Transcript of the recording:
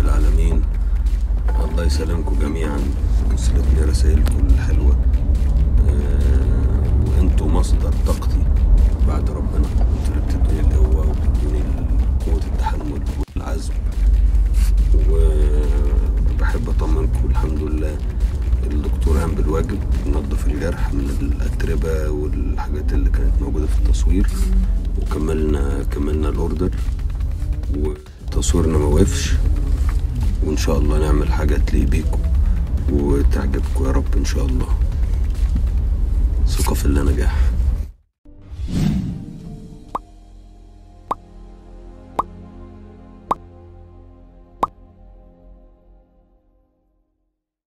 العالمين الله يسلمكم جميعا. وصلتني رسائلكم الحلوة. آه، وانتوا مصدر طاقتي بعد ربنا. أنتوا اللي بتدوني القوة وبتدوني قوة التحمل والعزم. وبحب أطمنكم. الحمد لله. الدكتور قام بالواجب نظف الجرح من الأتربة والحاجات اللي كانت موجودة في التصوير. وكملنا كملنا الأوردر. وتصويرنا ما وقفش. وإن شاء الله نعمل حاجة تليق بيكم وتعجبكم يا رب إن شاء الله.